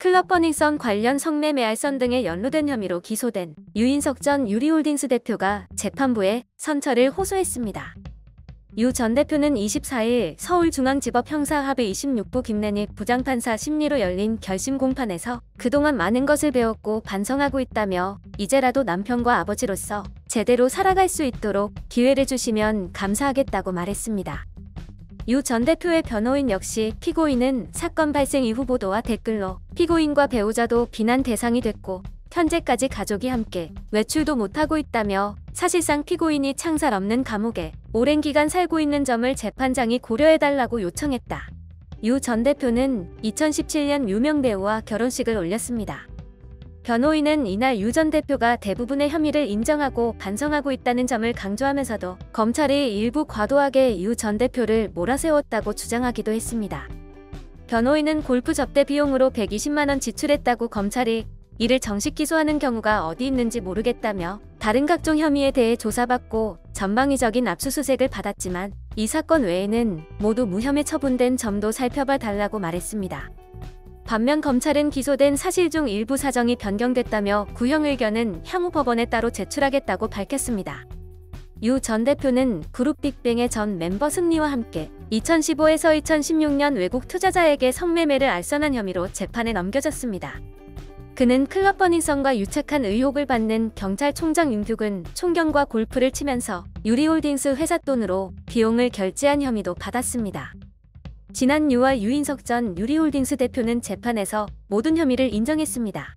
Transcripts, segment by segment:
클럽 버닝썬 관련 성매 매 알선 등에 연루된 혐의로 기소된 유인석 전 유리홀딩스 대표가 재판부에 선처를 호소했습니다. 유 전 대표는 24일 서울중앙지법 형사합의 26부 김래닉 부장판사 심리로 열린 결심 공판에서 그동안 많은 것을 배웠고 반성하고 있다며 이제라도 남편과 아버지로서 제대로 살아갈 수 있도록 기회를 주시면 감사하겠다고 말했습니다. 유 전 대표의 변호인 역시 피고인은 사건 발생 이후 보도와 댓글로 피고인과 배우자도 비난 대상이 됐고 현재까지 가족이 함께 외출도 못하고 있다며 사실상 피고인이 창살 없는 감옥에 오랜 기간 살고 있는 점을 재판장이 고려해달라고 요청했다. 유 전 대표는 2017년 유명 배우와 결혼식을 올렸습니다. 변호인은 이날 유 전 대표가 대부분의 혐의를 인정하고 반성하고 있다는 점을 강조하면서도 검찰이 일부 과도하게 유 전 대표를 몰아세웠다고 주장하기도 했습니다. 변호인은 골프 접대 비용으로 120만원 지출했다고 검찰이 이를 정식 기소하는 경우가 어디 있는지 모르겠다며 다른 각종 혐의에 대해 조사받고 전방위적인 압수수색을 받았지만 이 사건 외에는 모두 무혐의 처분된 점도 살펴봐 달라고 말했습니다. 반면 검찰은 기소된 사실 중 일부 사정이 변경됐다며 구형 의견은 향후 법원에 따로 제출하겠다고 밝혔습니다. 유 전 대표는 그룹 빅뱅의 전 멤버 승리와 함께 2015에서 2016년 외국 투자자에게 성매매를 알선한 혐의로 재판에 넘겨졌습니다. 그는 클럽 버닝썬과 유착한 의혹을 받는 경찰총장 윤규근 총경과 골프를 치면서 유리홀딩스 회사 돈으로 비용을 결제한 혐의도 받았습니다. 지난 6월 유인석 전 유리홀딩스 대표는 재판에서 모든 혐의를 인정했습니다.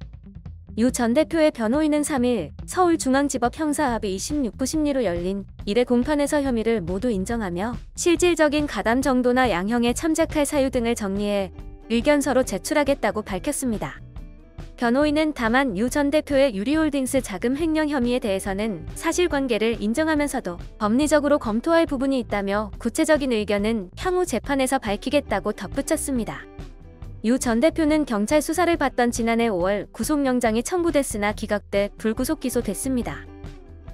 유 전 대표의 변호인은 3일 서울중앙지법 형사합의 26부 심리로 열린 이래 공판에서 혐의를 모두 인정하며 실질적인 가담 정도나 양형에 참작할 사유 등을 정리해 의견서로 제출하겠다고 밝혔습니다. 변호인은 다만 유 전 대표의 유리홀딩스 자금 횡령 혐의에 대해서는 사실관계를 인정하면서도 법리적으로 검토할 부분이 있다며 구체적인 의견은 향후 재판에서 밝히겠다고 덧붙였습니다. 유 전 대표는 경찰 수사를 받던 지난해 5월 구속영장이 청구됐으나 기각돼 불구속 기소됐습니다.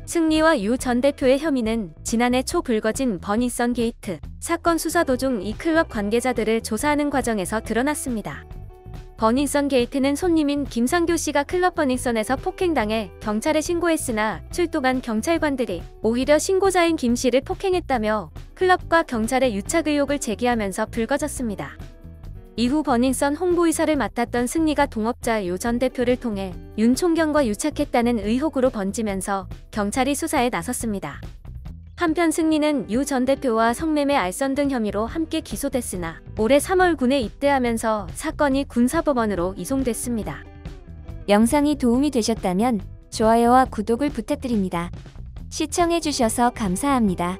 승리와 유 전 대표의 혐의는 지난해 초 불거진 버닝썬 게이트 사건 수사 도중 이 클럽 관계자들을 조사하는 과정에서 드러났습니다. 버닝썬 게이트는 손님인 김상교 씨가 클럽 버닝썬에서 폭행당해 경찰에 신고했으나 출동한 경찰관들이 오히려 신고자인 김 씨를 폭행했다며 클럽과 경찰에 유착 의혹을 제기하면서 불거졌습니다. 이후 버닝썬 홍보이사를 맡았던 승리가 동업자 유 전 대표를 통해 윤 총경과 유착했다는 의혹으로 번지면서 경찰이 수사에 나섰습니다. 한편 승리는 유 전 대표와 성매매 알선 등 혐의로 함께 기소됐으나 올해 3월 군에 입대하면서 사건이 군사법원으로 이송됐습니다. 영상이 도움이 되셨다면 좋아요와 구독을 부탁드립니다. 시청해주셔서 감사합니다.